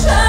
try